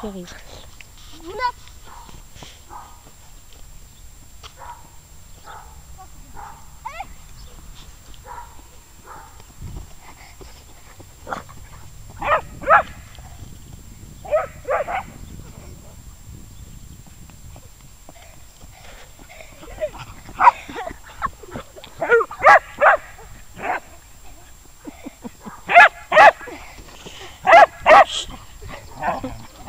terrible. Oh.